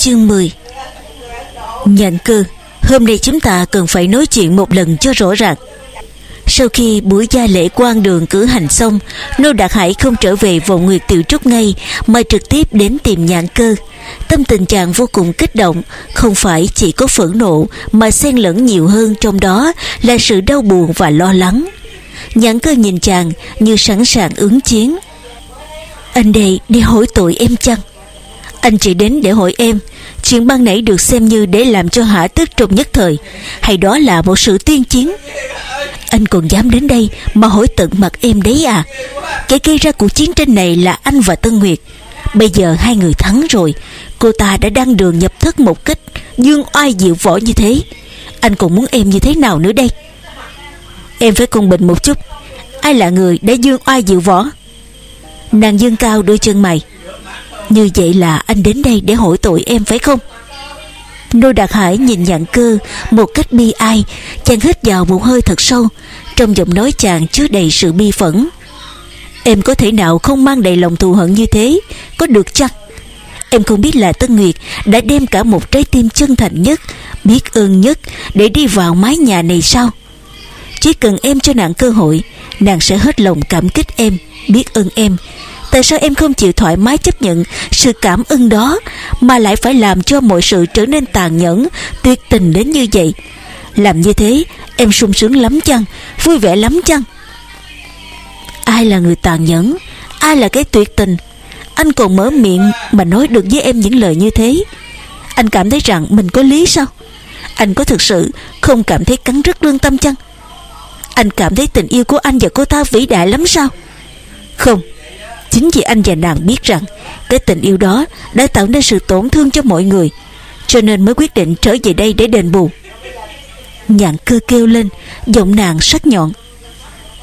Chương 10 Nhận Cư. Hôm nay chúng ta cần phải nói chuyện một lần cho rõ ràng. Sau khi buổi gia lễ quan đường cử hành xong, Nô Đạt Hải không trở về vòng nguyệt tiểu trúc ngay, Mà trực tiếp đến tìm nhạn cơ. Tâm tình chàng vô cùng kích động, Không phải chỉ có phẫn nộ, Mà xen lẫn nhiều hơn trong đó Là sự đau buồn và lo lắng. Nhãn cơ nhìn chàng Như sẵn sàng ứng chiến. Anh đây đi hỏi tội em chăng? Anh chỉ đến để hỏi em. Chuyện ban nãy được xem như để làm cho hả tức trong nhất thời. Hay đó là một sự tuyên chiến. Anh còn dám đến đây Mà hỏi tận mặt em đấy à? Kẻ gây ra cuộc chiến tranh này là anh và Tân Nguyệt. Bây giờ hai người thắng rồi. Cô ta đã đăng đường nhập thất một cách Dương oai diệu võ như thế. Anh còn muốn em như thế nào nữa đây? Em phải công bình một chút. Ai là người đã dương oai diệu võ? Nàng dương cao đôi chân mày. Như vậy là anh đến đây để hỏi tội em phải không? Nô Đạt Hải nhìn nhạn cơ Một cách bi ai, Chàng hít vào một hơi thật sâu, Trong giọng nói chàng chứa đầy sự bi phẫn. Em có thể nào không mang đầy lòng thù hận như thế? Có được chăng? Em không biết là Tân Nguyệt Đã đem cả một trái tim chân thành nhất, Biết ơn nhất Để đi vào mái nhà này sao? Chỉ cần em cho nàng cơ hội, Nàng sẽ hết lòng cảm kích em, Biết ơn em Tại sao em không chịu thoải mái chấp nhận Sự cảm ơn đó Mà lại phải làm cho mọi sự trở nên tàn nhẫn, Tuyệt tình đến như vậy? Làm như thế, em sung sướng lắm chăng? Vui vẻ lắm chăng? Ai là người tàn nhẫn? Ai là cái tuyệt tình? Anh còn mở miệng mà nói được với em những lời như thế. Anh cảm thấy rằng mình có lý sao? Anh có thực sự không cảm thấy cắn rứt lương tâm chăng? Anh cảm thấy tình yêu của anh và cô ta vĩ đại lắm sao? Không. Chính vì anh và nàng biết rằng, Cái tình yêu đó đã tạo nên sự tổn thương cho mọi người, Cho nên mới quyết định trở về đây để đền bù. Nhạn cơ kêu lên, Giọng nàng sắc nhọn.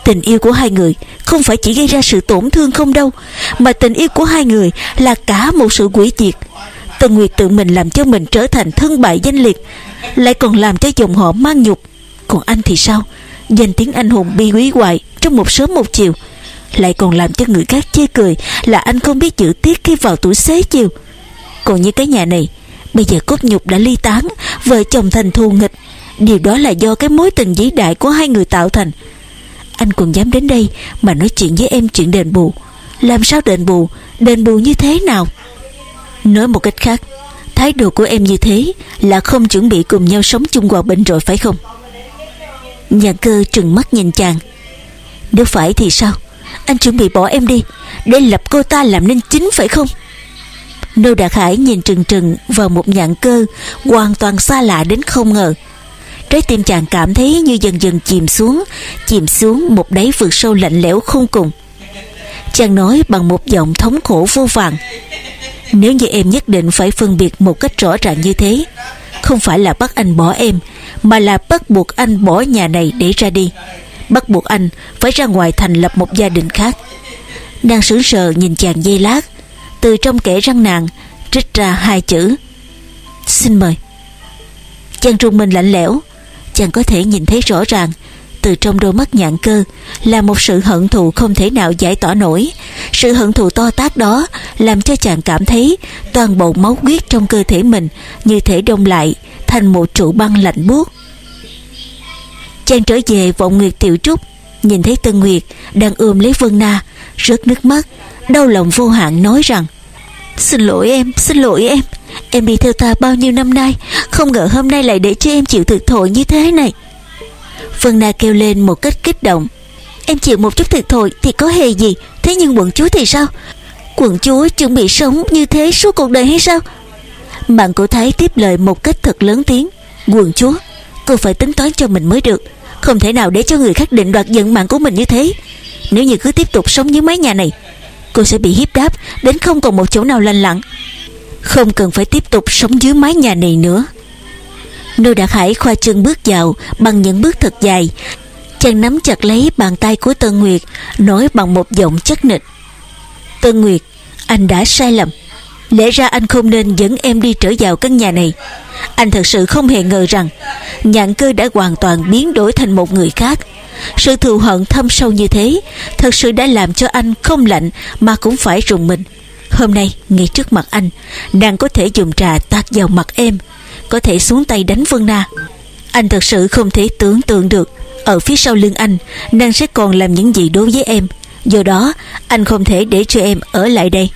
Tình yêu của hai người không phải chỉ gây ra sự tổn thương không đâu, Mà tình yêu của hai người là cả một sự quỷ diệt. Tần Nguyệt tự mình làm cho mình trở thành thân bại danh liệt, Lại còn làm cho dòng họ mang nhục. Còn anh thì sao? Danh tiếng anh hùng bi quý hoài Trong một sớm một chiều. Lại còn làm cho người khác chê cười Là anh không biết chữ tiết khi vào tuổi xế chiều. Còn như cái nhà này, Bây giờ cốt nhục đã ly tán, Vợ chồng thành thù nghịch. Điều đó là do cái mối tình vĩ đại của hai người tạo thành. Anh còn dám đến đây Mà nói chuyện với em chuyện đền bù. Làm sao đền bù? Đền bù như thế nào? Nói một cách khác, Thái độ của em như thế Là không chuẩn bị cùng nhau sống chung hòa bình rồi phải không? Nhà cơ trừng mắt nhìn chàng. Nếu phải thì sao? Anh chuẩn bị bỏ em đi, Để lập cô ta làm nên chính phải không? Nô Đạt Hải nhìn trừng trừng vào một nhạn cơ hoàn toàn xa lạ đến không ngờ. Trái tim chàng cảm thấy như dần dần chìm xuống chìm xuống một đáy vực sâu lạnh lẽo không cùng. Chàng nói bằng một giọng thống khổ vô vàng, nếu như em nhất định phải phân biệt một cách rõ ràng như thế, không phải là bắt anh bỏ em, mà là bắt buộc anh bỏ nhà này để ra đi bắt buộc anh phải ra ngoài thành lập một gia đình khác. Nàng sững sờ nhìn chàng dây lát, từ trong kẽ răng nàng trích ra hai chữ. Xin mời. Chàng trung mình lạnh lẽo, chàng có thể nhìn thấy rõ ràng, từ trong đôi mắt nhạn cơ là một sự hận thù không thể nào giải tỏa nổi. Sự hận thù to tát đó làm cho chàng cảm thấy toàn bộ máu huyết trong cơ thể mình như thể đông lại thành một trụ băng lạnh buốt chàng trở về vọng nguyệt tiểu trúc, nhìn thấy tân nguyệt đang ôm lấy vân na, rớt nước mắt, đau lòng vô hạn nói rằng, xin lỗi em, xin lỗi em. Em đi theo ta bao nhiêu năm nay, Không ngờ hôm nay lại để cho em chịu thiệt thòi như thế này. Vân Na kêu lên một cách kích động, Em chịu một chút thiệt thòi thì có hề gì, Thế nhưng quận chúa thì sao? Quận chúa chuẩn bị sống như thế suốt cuộc đời hay sao? Bạn của Thái tiếp lời một cách thật lớn tiếng, Quận chúa, Cô phải tính toán cho mình mới được. Không thể nào để cho người khác định đoạt vận mạng của mình như thế. Nếu như cứ tiếp tục sống dưới mái nhà này, Cô sẽ bị hiếp đáp Đến không còn một chỗ nào lành lặng không cần phải tiếp tục sống dưới mái nhà này nữa. Nô Đạt Hải khoa chân bước vào, Bằng những bước thật dài. Chàng nắm chặt lấy bàn tay của Tân Nguyệt, Nói bằng một giọng chất nịch. Tân Nguyệt, Anh đã sai lầm. Lẽ ra anh không nên dẫn em đi trở vào căn nhà này. Anh thật sự không hề ngờ rằng Nhạn cơ đã hoàn toàn biến đổi thành một người khác. Sự thù hận thâm sâu như thế, Thật sự đã làm cho anh không lạnh Mà cũng phải rùng mình. Hôm nay, ngay trước mặt anh, Nàng có thể dùng trà tạt vào mặt em, Có thể xuống tay đánh Vân Na. Anh thật sự không thể tưởng tượng được, Ở phía sau lưng anh, Nàng sẽ còn làm những gì đối với em. Do đó, anh không thể để cho em ở lại đây.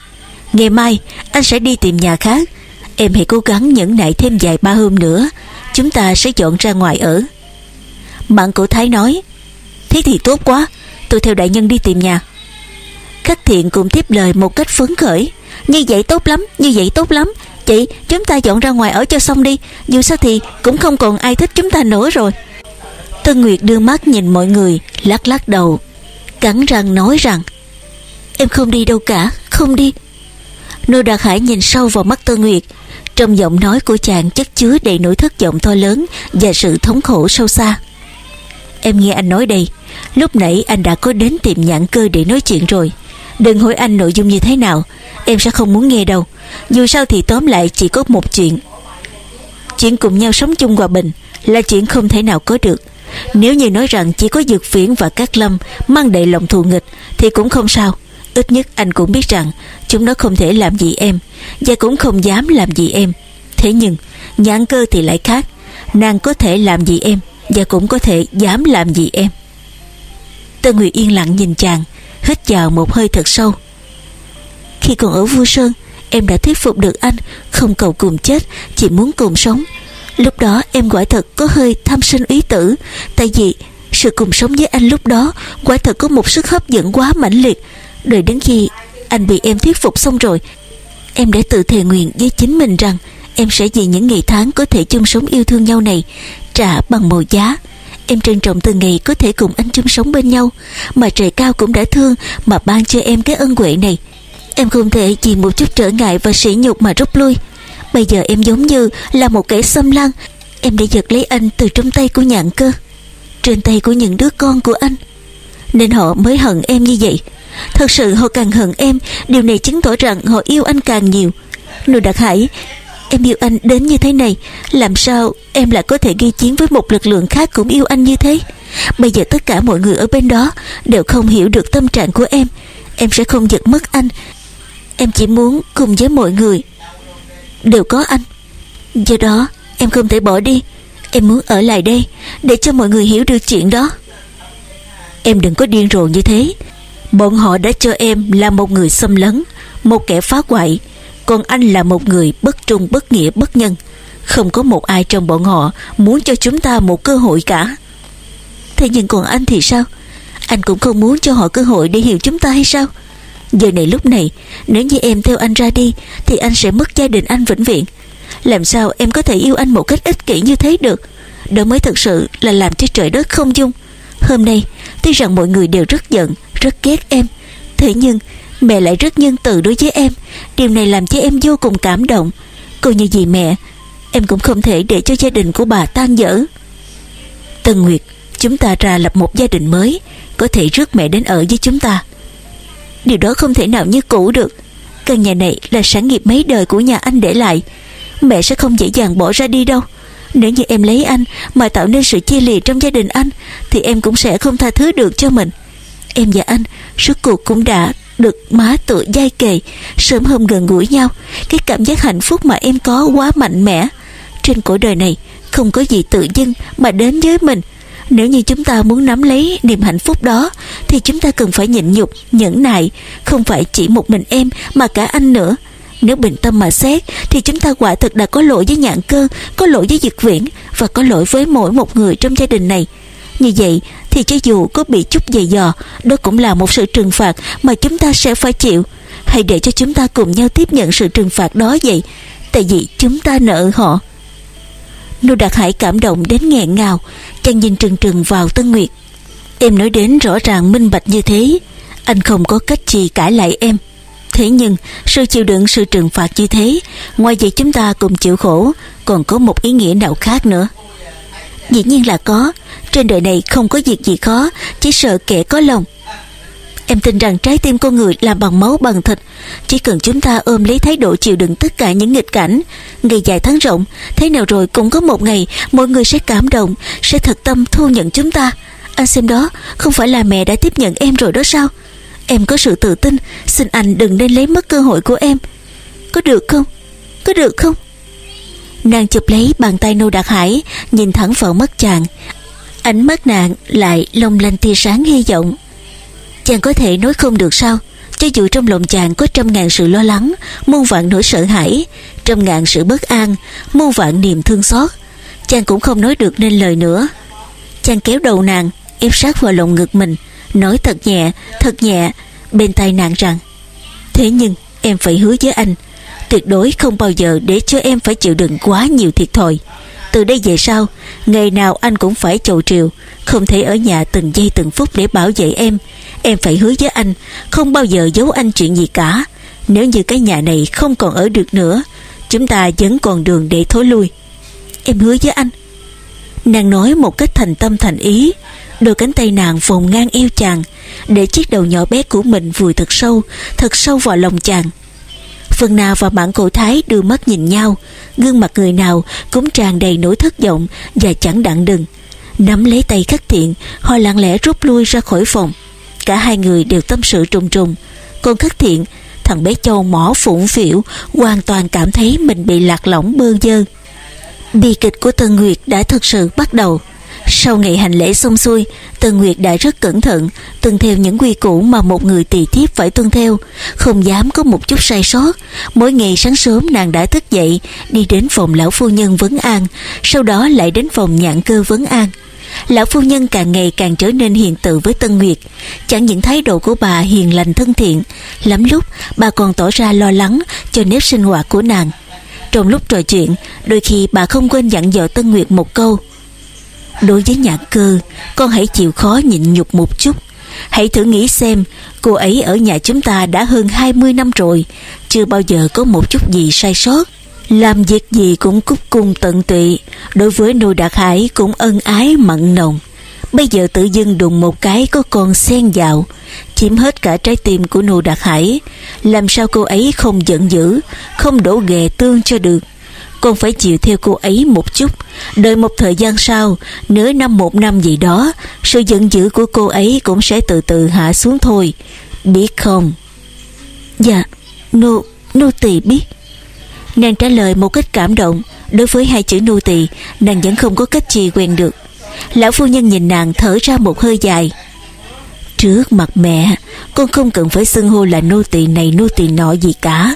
Ngày mai anh sẽ đi tìm nhà khác. Em hãy cố gắng nhẫn nại thêm vài ba hôm nữa. Chúng ta sẽ dọn ra ngoài ở. Bạn của thái nói Thế thì tốt quá Tôi theo đại nhân đi tìm nhà. Khắc thiện cũng tiếp lời một cách phấn khởi Như vậy tốt lắm, như vậy tốt lắm. Chị, chúng ta dọn ra ngoài ở cho xong đi Dù sao thì cũng không còn ai thích chúng ta nữa rồi. Tân Nguyệt đưa mắt nhìn mọi người Lắc lắc đầu Cắn răng nói rằng Em không đi đâu cả, không đi Nô Đạt Hải nhìn sâu vào mắt Tân Nguyệt. Trong giọng nói của chàng chất chứa đầy nỗi thất vọng to lớn Và sự thống khổ sâu xa. Em nghe anh nói đây, Lúc nãy anh đã có đến tìm nhãn cơ để nói chuyện rồi. Đừng hỏi anh nội dung như thế nào, Em sẽ không muốn nghe đâu. Dù sao thì tóm lại chỉ có một chuyện. Chuyện cùng nhau sống chung hòa bình Là chuyện không thể nào có được. Nếu như nói rằng chỉ có Dược Viễn và Cát Lâm Mang đầy lòng thù nghịch Thì cũng không sao. Ít nhất anh cũng biết rằng Chúng nó không thể làm gì em, Và cũng không dám làm gì em. Thế nhưng, nhãn cơ thì lại khác. Nàng có thể làm gì em, Và cũng có thể dám làm gì em. Tân Nguyệt yên lặng nhìn chàng, Hít vào một hơi thật sâu. Khi còn ở Vua Sơn, Em đã thuyết phục được anh Không cầu cùng chết, Chỉ muốn cùng sống. Lúc đó em quả thật có hơi tham sinh ý tử, Tại vì sự cùng sống với anh lúc đó Quả thật có một sức hấp dẫn quá mãnh liệt. Đợi đến khi anh bị em thuyết phục xong rồi, Em đã tự thề nguyện với chính mình rằng Em sẽ vì những ngày tháng có thể chung sống yêu thương nhau này Trả bằng mọi giá. Em trân trọng từng ngày có thể cùng anh chung sống bên nhau, Mà trời cao cũng đã thương Mà ban cho em cái ân huệ này. Em không thể vì một chút trở ngại và sỉ nhục mà rút lui. Bây giờ em giống như là một kẻ xâm lăng. Em đã giật lấy anh từ trong tay của nhạn cơ, Trên tay của những đứa con của anh, Nên họ mới hận em như vậy. Thật sự họ càng hận em, Điều này chứng tỏ rằng họ yêu anh càng nhiều. Nụ Đạt Hải, Em yêu anh đến như thế này, Làm sao em lại có thể ghi chiến với một lực lượng khác cũng yêu anh như thế? Bây giờ tất cả mọi người ở bên đó Đều không hiểu được tâm trạng của em. Em sẽ không giật mất anh. Em chỉ muốn cùng với mọi người Đều có anh. Do đó, em không thể bỏ đi. Em muốn ở lại đây Để cho mọi người hiểu được chuyện đó. Em đừng có điên rồ như thế. Bọn họ đã cho em là một người xâm lấn, Một kẻ phá hoại. Còn anh là một người bất trung, bất nghĩa, bất nhân. Không có một ai trong bọn họ Muốn cho chúng ta một cơ hội cả. Thế nhưng còn anh thì sao? Anh cũng không muốn cho họ cơ hội để hiểu chúng ta hay sao? Giờ này lúc này, Nếu như em theo anh ra đi, Thì anh sẽ mất gia đình anh vĩnh viễn. Làm sao em có thể yêu anh một cách ích kỷ như thế được? Đó mới thực sự là làm cho trời đất không dung. Hôm nay, Tuy rằng mọi người đều rất giận rất ghét em. Thế nhưng, mẹ lại rất nhân từ đối với em. Điều này làm cho em vô cùng cảm động. Cô như gì mẹ, Em cũng không thể để cho gia đình của bà tan dở. Tân Nguyệt, Chúng ta ra lập một gia đình mới, Có thể rước mẹ đến ở với chúng ta. Điều đó không thể nào như cũ được. Căn nhà này là sản nghiệp mấy đời của nhà anh để lại. Mẹ sẽ không dễ dàng bỏ ra đi đâu. Nếu như em lấy anh Mà tạo nên sự chia lìa trong gia đình anh, Thì em cũng sẽ không tha thứ được cho mình. Em và anh Suốt cuộc cũng đã được má tựa dai kề Sớm hôm gần gũi nhau. Cái cảm giác hạnh phúc mà em có quá mạnh mẽ. Trên cõi đời này Không có gì tự dưng mà đến với mình. Nếu như chúng ta muốn nắm lấy niềm hạnh phúc đó Thì chúng ta cần phải nhịn nhục, nhẫn nại. Không phải chỉ một mình em mà cả anh nữa. Nếu bình tâm mà xét Thì chúng ta quả thực đã có lỗi với nhạn cơ Có lỗi với dực viễn Và có lỗi với mỗi một người trong gia đình này. Như vậy thì cho dù có bị chút dày dò, Đó cũng là một sự trừng phạt Mà chúng ta sẽ phải chịu. Hãy để cho chúng ta cùng nhau tiếp nhận sự trừng phạt đó vậy, Tại vì chúng ta nợ họ. Nô Đạt Hải cảm động đến nghẹn ngào, Chàng nhìn trừng trừng vào Tân Nguyệt. Em nói đến rõ ràng minh bạch như thế, Anh không có cách gì cãi lại em. Thế nhưng, sự chịu đựng sự trừng phạt như thế, Ngoài việc chúng ta cùng chịu khổ, Còn có một ý nghĩa nào khác nữa. Dĩ nhiên là có. Trên đời này không có việc gì khó, Chỉ sợ kẻ có lòng. Em tin rằng trái tim con người là bằng máu, bằng thịt. Chỉ cần chúng ta ôm lấy thái độ chịu đựng tất cả những nghịch cảnh, Ngày dài tháng rộng, Thế nào rồi cũng có một ngày Mọi người sẽ cảm động, Sẽ thật tâm thu nhận chúng ta. Anh xem đó, Không phải là mẹ đã tiếp nhận em rồi đó sao? Em có sự tự tin, Xin anh đừng nên lấy mất cơ hội của em. Có được không? Có được không? Nàng chụp lấy bàn tay Nô Đạt Hải Nhìn thẳng vào mắt chàng. Ánh mắt nàng lại long lanh tia sáng hy vọng. Chàng có thể nói không được sao? Cho dù trong lòng chàng có trăm ngàn sự lo lắng Muôn vạn nỗi sợ hãi Trăm ngàn sự bất an Muôn vạn niềm thương xót Chàng cũng không nói được nên lời nữa. Chàng kéo đầu nàng ép sát vào lồng ngực mình Nói thật nhẹ, thật nhẹ Bên tai nàng rằng Thế nhưng em phải hứa với anh Tuyệt đối không bao giờ để cho em phải chịu đựng quá nhiều thiệt thòi. Từ đây về sau, Ngày nào anh cũng phải chầu triều, Không thể ở nhà từng giây từng phút để bảo vệ em. Em phải hứa với anh, Không bao giờ giấu anh chuyện gì cả. Nếu như cái nhà này không còn ở được nữa, Chúng ta vẫn còn đường để thối lui. Em hứa với anh. Nàng nói một cách thành tâm thành ý, Đôi cánh tay nàng vòng ngang eo chàng, Để chiếc đầu nhỏ bé của mình vùi thật sâu Thật sâu vào lòng chàng. Phần nào và bản cổ thái đưa mắt nhìn nhau, Gương mặt người nào cũng tràn đầy nỗi thất vọng Và chẳng đặng đừng. Nắm lấy tay khắc thiện, Họ lặng lẽ rút lui ra khỏi phòng. Cả hai người đều tâm sự trùng trùng. Còn khắc thiện, Thằng bé châu mỏ phụng phịu Hoàn toàn cảm thấy mình bị lạc lõng bơ dơ Bi kịch của Tân Nguyệt đã thực sự bắt đầu sau ngày hành lễ xong xuôi, Tân Nguyệt đã rất cẩn thận, tuân theo những quy củ mà một người tỳ thiếp phải tuân theo, không dám có một chút sai sót. Mỗi ngày sáng sớm nàng đã thức dậy, đi đến phòng lão phu nhân vấn an, sau đó lại đến phòng nhạn cơ vấn an. Lão phu nhân càng ngày càng trở nên hiền từ với Tân Nguyệt Chẳng những thái độ của bà hiền lành thân thiện Lắm lúc bà còn tỏ ra lo lắng cho nếp sinh hoạt của nàng Trong lúc trò chuyện Đôi khi bà không quên dặn dò Tân Nguyệt một câu Đối với nhạc cơ, Con hãy chịu khó nhịn nhục một chút. Hãy thử nghĩ xem, Cô ấy ở nhà chúng ta đã hơn 20 năm rồi, Chưa bao giờ có một chút gì sai sót. Làm việc gì cũng cúc cung tận tụy, Đối với nô đạt hải cũng ân ái mặn nồng. Bây giờ tự dưng đùng một cái có con xen vào, Chiếm hết cả trái tim của nô đạt hải. Làm sao cô ấy không giận dữ, Không đổ ghè tương cho được? Con phải chịu theo cô ấy một chút. Đợi một thời gian sau Nửa năm một năm gì đó Sự giận dữ của cô ấy cũng sẽ từ từ hạ xuống thôi. Biết không? Dạ Nô, nô tỳ biết. Nàng trả lời một cách cảm động. Đối với hai chữ nô tỳ Nàng vẫn không có cách gì quen được. Lão phu nhân nhìn nàng thở ra một hơi dài. Trước mặt mẹ Con không cần phải xưng hô là nô tỳ này nô tỳ nọ gì cả.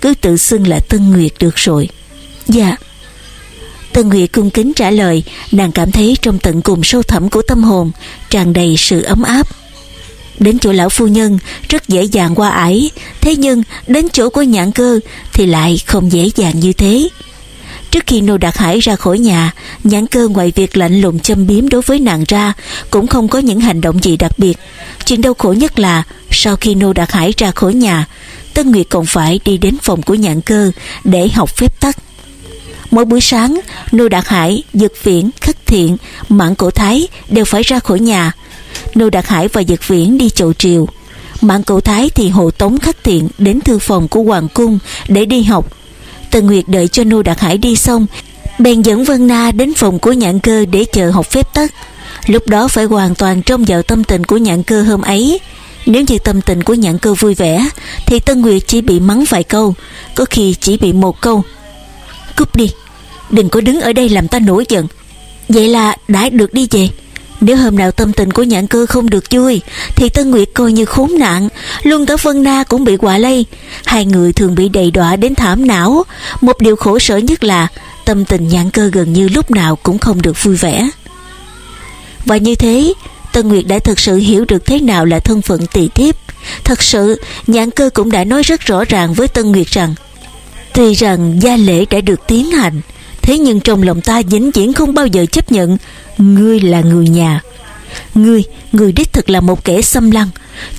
Cứ tự xưng là Tân Nguyệt được rồi. Dạ. Tân Nguyệt cung kính trả lời, Nàng cảm thấy trong tận cùng sâu thẳm của tâm hồn, Tràn đầy sự ấm áp. Đến chỗ lão phu nhân, Rất dễ dàng qua ải, Thế nhưng đến chỗ của nhãn cơ Thì lại không dễ dàng như thế. Trước khi Nô Đạt Hải ra khỏi nhà, Nhãn cơ ngoài việc lạnh lùng châm biếm đối với nàng ra Cũng không có những hành động gì đặc biệt. Chuyện đau khổ nhất là, Sau khi Nô Đạt Hải ra khỏi nhà, Tân Nguyệt còn phải đi đến phòng của nhãn cơ Để học phép tắc. Mỗi buổi sáng, Nô Đạt Hải, Dực Viễn, khắc Thiện, Mãn Cổ Thái đều phải ra khỏi nhà. Nô Đạt Hải và Dực Viễn đi chầu triều. Mãn Cổ Thái thì hộ tống khắc Thiện đến thư phòng của Hoàng Cung để đi học. Tần Nguyệt đợi cho Nô Đạt Hải đi xong, bèn dẫn Vân Na đến phòng của nhạn cơ để chờ học phép tắc. Lúc đó phải hoàn toàn trong vào tâm tình của nhạn cơ hôm ấy. Nếu như tâm tình của nhạn cơ vui vẻ, thì Tân Nguyệt chỉ bị mắng vài câu, có khi chỉ bị một câu cúp đi. Đừng có đứng ở đây làm ta nổi giận. Vậy là đã được đi về. Nếu hôm nào tâm tình của nhãn cơ không được vui, Thì Tân Nguyệt coi như khốn nạn. Luôn cả Vân Na cũng bị quả lây. Hai người thường bị đầy đọa đến thảm não. Một điều khổ sở nhất là Tâm tình nhãn cơ gần như lúc nào cũng không được vui vẻ. Và như thế, Tân Nguyệt đã thực sự hiểu được thế nào là thân phận tỳ thiếp. Thật sự, nhãn cơ cũng đã nói rất rõ ràng với Tân Nguyệt rằng Tuy rằng gia lễ đã được tiến hành Thế nhưng trong lòng ta vĩnh viễn không bao giờ chấp nhận Ngươi là người nhà. Ngươi, ngươi đích thực là một kẻ xâm lăng.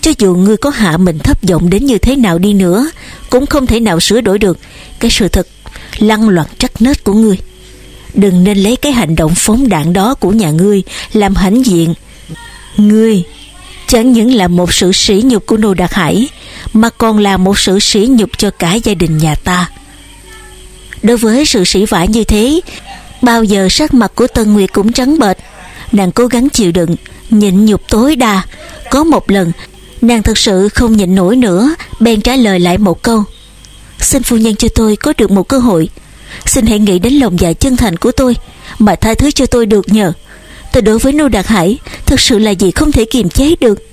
Cho dù ngươi có hạ mình thấp giọng đến như thế nào đi nữa Cũng không thể nào sửa đổi được. Cái sự thật lăng loạn trắc nết của ngươi. Đừng nên lấy cái hành động phóng đạn đó của nhà ngươi Làm hãnh diện. Ngươi chẳng những là một sự sỉ nhục của Nô Đạt Hải Mà còn là một sự sỉ nhục cho cả gia đình nhà ta. Đối với sự sĩ vả như thế, Bao giờ sắc mặt của Tân Nguyệt cũng trắng bệch. Nàng cố gắng chịu đựng, Nhịn nhục tối đa. Có một lần, Nàng thật sự không nhịn nổi nữa, Bèn trả lời lại một câu. Xin phu nhân cho tôi có được một cơ hội. Xin hãy nghĩ đến lòng dạ chân thành của tôi. Mà tha thứ cho tôi được nhờ. Tôi đối với Nô Đạt Hải, Thật sự là gì không thể kiềm chế được.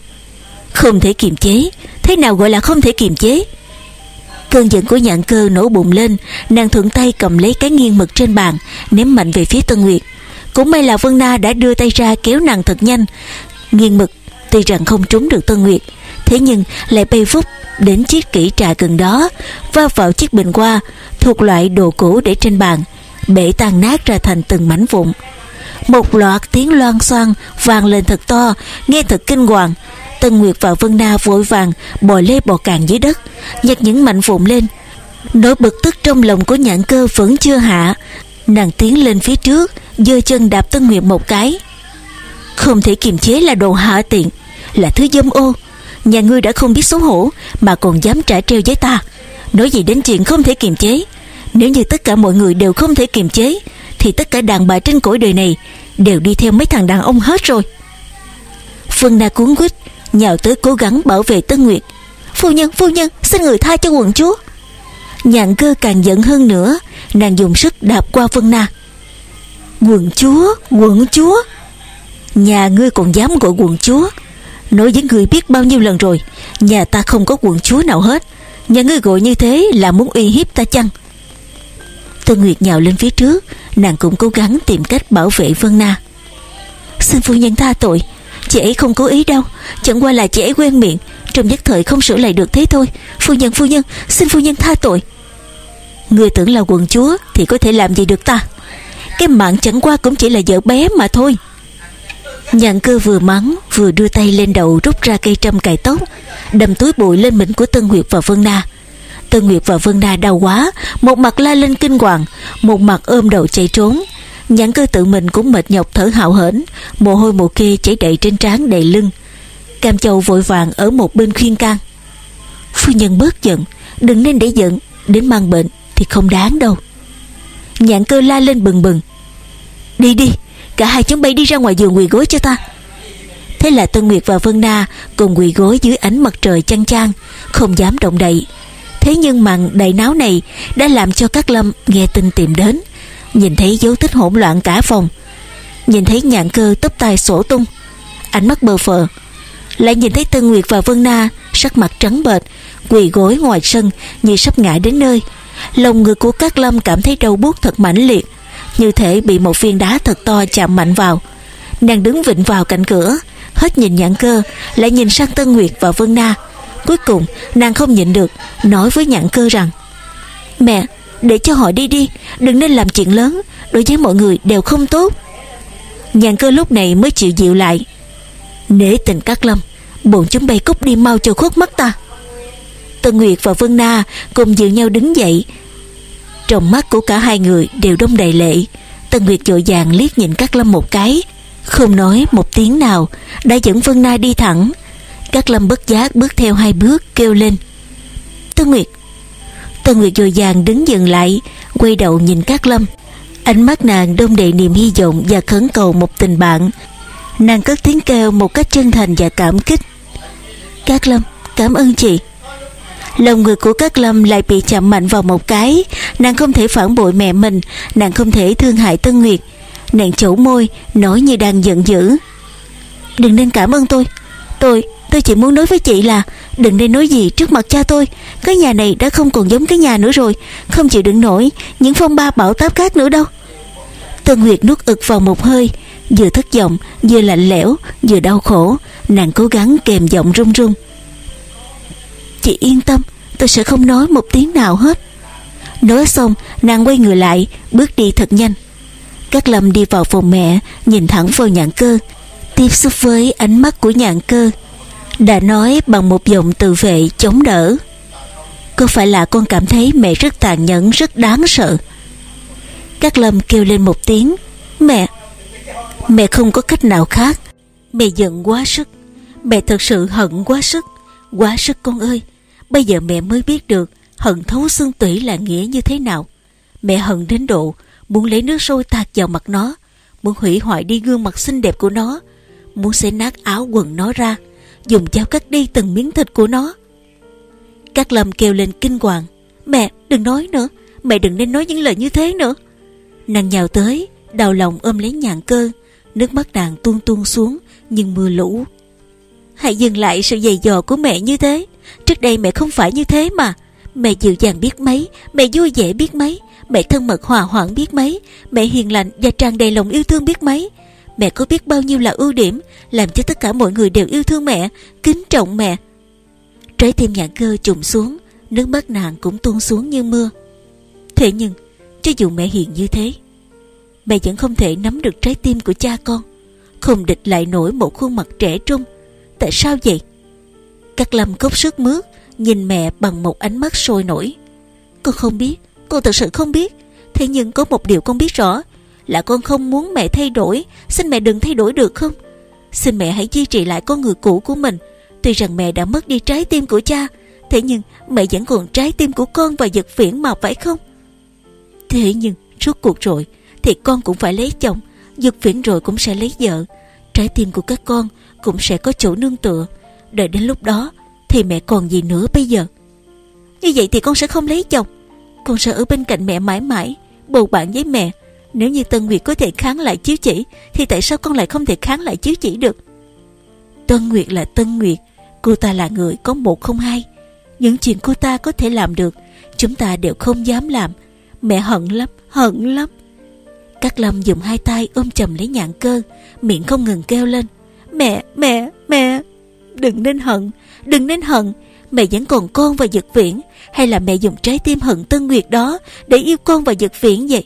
Không thể kiềm chế? Thế nào gọi là không thể kiềm chế? Cơn giận của nhạn cơ nổ bùng lên. Nàng thuận tay cầm lấy cái nghiêng mực trên bàn, Ném mạnh về phía Tân Nguyệt. Cũng may là Vân Na đã đưa tay ra kéo nàng thật nhanh. Nghiêng mực, Tuy rằng không trúng được Tân Nguyệt, Thế nhưng lại bay vút đến chiếc kỹ trà gần đó, Va vào chiếc bình hoa Thuộc loại đồ cũ để trên bàn, Bể tan nát ra thành từng mảnh vụn. Một loạt tiếng loan xoan vang lên thật to, Nghe thật kinh hoàng. Tân Nguyệt và Vân Na vội vàng bò lê bò càng dưới đất, nhặt những mảnh vụn lên. Nỗi bực tức trong lòng của nhãn cơ vẫn chưa hạ. Nàng tiến lên phía trước, giơ chân đạp Tân Nguyệt một cái. Không thể kiềm chế là đồ hạ tiện, là thứ dâm ô. Nhà ngươi đã không biết xấu hổ mà còn dám trả treo với ta. Nói gì đến chuyện không thể kiềm chế? Nếu như tất cả mọi người đều không thể kiềm chế thì tất cả đàn bà trên cõi đời này đều đi theo mấy thằng đàn ông hết rồi Phương Na cuốn quýt nhào tới cố gắng bảo vệ Tân Nguyệt. Phu nhân, phu nhân, xin người tha cho quận chúa. Nhạn cơ càng giận hơn nữa, nàng dùng sức đạp qua Phương Na. Quận chúa, quận chúa. Nhà ngươi còn dám gọi quận chúa. Nói với người biết bao nhiêu lần rồi, nhà ta không có quận chúa nào hết. Nhà ngươi gọi như thế là muốn uy hiếp ta chăng? Tân Nguyệt nhào lên phía trước, nàng cũng cố gắng tìm cách bảo vệ Vân Na. Xin phu nhân tha tội, Chị ấy không cố ý đâu Chẳng qua là chị ấy quen miệng Trong nhất thời không sửa lại được thế thôi. Phu nhân phu nhân xin phu nhân tha tội. Người tưởng là quần chúa Thì có thể làm gì được ta? Cái mạng chẳng qua cũng chỉ là vợ bé mà thôi. Nhàn cơ vừa mắng Vừa đưa tay lên đầu rút ra cây trâm cài tóc đầm túi bụi lên mình của Tân Nguyệt và Vân Na. Tân Nguyệt và Vân Na đau quá, Một mặt la lên kinh hoàng, Một mặt ôm đầu chạy trốn. Nhãn cơ tự mình cũng mệt nhọc thở hào hển, Mồ hôi mồ kê chảy đầy trên trán, đầy lưng. Cam Châu vội vàng ở một bên khuyên can. Phu nhân bớt giận, Đừng nên để giận, Đến mang bệnh thì không đáng đâu. Nhãn cơ la lên bừng bừng. Đi đi, Cả hai chúng bay đi ra ngoài giường quỳ gối cho ta. Thế là Tân Nguyệt và Vân Na Cùng quỳ gối dưới ánh mặt trời chăng chang, Không dám động đậy. Thế nhưng màn đầy náo này Đã làm cho các lâm nghe tin tìm đến, nhìn thấy dấu tích hỗn loạn cả phòng. Nhìn thấy nhạn cơ tấp tay sổ tung, ánh mắt bờ phờ. Lại nhìn thấy Tân Nguyệt và Vân Na sắc mặt trắng bệch, quỳ gối ngoài sân như sắp ngã đến nơi. Lòng người của các lâm cảm thấy đau buốt thật mãnh liệt, như thể bị một viên đá thật to chạm mạnh vào. Nàng đứng vịnh vào cạnh cửa, hết nhìn nhạn cơ, lại nhìn sang Tân Nguyệt và Vân Na cuối cùng, nàng không nhịn được, nói với nhạn cơ rằng, mẹ, để cho họ đi đi, Đừng nên làm chuyện lớn, Đối với mọi người đều không tốt. Nhàn cơ lúc này mới chịu dịu lại. Nể tình các lâm, Bọn chúng bay cút đi mau cho khuất mắt ta. Tân Nguyệt và Vân Na Cùng dịu nhau đứng dậy. Trong mắt của cả hai người đều đông đầy lệ. Tân Nguyệt dội vàng liếc nhìn các lâm một cái, Không nói một tiếng nào, Đã dẫn Vân Na đi thẳng. Các lâm bất giác bước theo hai bước, kêu lên. Tân Nguyệt. Tân Nguyệt dồi dàng đứng dừng lại, Quay đầu nhìn các Lâm. Ánh mắt nàng đông đầy niềm hy vọng Và khấn cầu một tình bạn. Nàng cất tiếng kêu một cách chân thành và cảm kích. Các Lâm, cảm ơn chị. Lòng người của các Lâm lại bị chạm mạnh vào một cái. Nàng không thể phản bội mẹ mình, Nàng không thể thương hại Tân Nguyệt. Nàng chổ môi, Nói như đang giận dữ. Đừng nên cảm ơn tôi Tôi Tôi chỉ muốn nói với chị là, Đừng nên nói gì trước mặt cha tôi. Cái nhà này đã không còn giống cái nhà nữa rồi, Không chịu đựng nổi những phong ba bão táp khác nữa đâu. Tân Nguyệt nuốt ực vào một hơi, Vừa thất vọng, Vừa lạnh lẽo, Vừa đau khổ. Nàng cố gắng kèm giọng run run. Chị yên tâm, Tôi sẽ không nói một tiếng nào hết. Nói xong, nàng quay người lại, Bước đi thật nhanh. Các lâm đi vào phòng mẹ, Nhìn thẳng vào nhạn cơ, Tiếp xúc với ánh mắt của nhạn cơ đã nói bằng một giọng tự vệ chống đỡ. Có phải là con cảm thấy mẹ rất tàn nhẫn, rất đáng sợ? Các lâm kêu lên một tiếng, mẹ mẹ không có cách nào khác. Mẹ giận quá sức. Mẹ thật sự hận quá sức. Quá sức con ơi, bây giờ mẹ mới biết được hận thấu xương tủy là nghĩa như thế nào. Mẹ hận đến độ muốn lấy nước sôi tạt vào mặt nó, muốn hủy hoại đi gương mặt xinh đẹp của nó, muốn xé nát áo quần nó ra. Dùng dao cắt đi từng miếng thịt của nó. Các lâm kêu lên kinh hoàng, Mẹ, đừng nói nữa, Mẹ đừng nên nói những lời như thế nữa. Nàng nhào tới, Đau lòng ôm lấy nhạn cơ, Nước mắt nàng tuôn tuôn xuống, Nhưng mưa lũ. Hãy dừng lại sự dày dò của mẹ như thế, Trước đây mẹ không phải như thế mà. Mẹ dịu dàng biết mấy, Mẹ vui vẻ biết mấy, Mẹ thân mật hòa hoãn biết mấy, Mẹ hiền lành và tràn đầy lòng yêu thương biết mấy. Mẹ có biết bao nhiêu là ưu điểm, Làm cho tất cả mọi người đều yêu thương mẹ, Kính trọng mẹ. Trái tim nhạn cơ trùng xuống, Nước mắt nàng cũng tuôn xuống như mưa. Thế nhưng, Cho dù mẹ hiền như thế, Mẹ vẫn không thể nắm được trái tim của cha con. Không địch lại nổi một khuôn mặt trẻ trung. Tại sao vậy? Các lâm cốc sức mướt, Nhìn mẹ bằng một ánh mắt sôi nổi. Con không biết, Con thật sự không biết. Thế nhưng có một điều con biết rõ là con không muốn mẹ thay đổi. Xin mẹ đừng thay đổi được không? Xin mẹ hãy duy trì lại con người cũ của mình. Tuy rằng mẹ đã mất đi trái tim của cha, Thế nhưng mẹ vẫn còn trái tim của con và giật phiển mà phải không? Thế nhưng suốt cuộc rồi Thì con cũng phải lấy chồng. Giật phiển rồi cũng sẽ lấy vợ. Trái tim của các con cũng sẽ có chỗ nương tựa. Đợi đến lúc đó Thì mẹ còn gì nữa bây giờ? Như vậy thì con sẽ không lấy chồng. Con sẽ ở bên cạnh mẹ mãi mãi, Bầu bạn với mẹ. Nếu như Tân Nguyệt có thể kháng lại chiếu chỉ Thì tại sao con lại không thể kháng lại chiếu chỉ được? Tân Nguyệt là Tân Nguyệt Cô ta là người có một không hai. Những chuyện cô ta có thể làm được Chúng ta đều không dám làm. Mẹ hận lắm, hận lắm. Các Lâm dùng hai tay ôm chầm lấy nhạn cơ Miệng không ngừng kêu lên. Mẹ, mẹ, mẹ Đừng nên hận, đừng nên hận. Mẹ vẫn còn con và giật viễn Hay là mẹ dùng trái tim hận Tân Nguyệt đó Để yêu con và giật viễn vậy?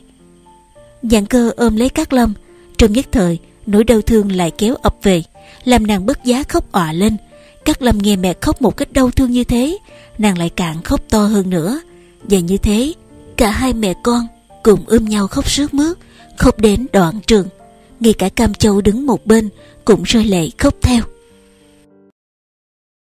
Dạng cơ ôm lấy Cát Lâm. Trong nhất thời, Nỗi đau thương lại kéo ập về, Làm nàng bất giá khóc òa lên. Cát Lâm nghe mẹ khóc một cách đau thương như thế, Nàng lại càng khóc to hơn nữa. Và như thế, Cả hai mẹ con cùng ôm nhau khóc sướt mướt, Khóc đến đoạn trường. Ngay cả Cam Châu đứng một bên Cũng rơi lệ khóc theo.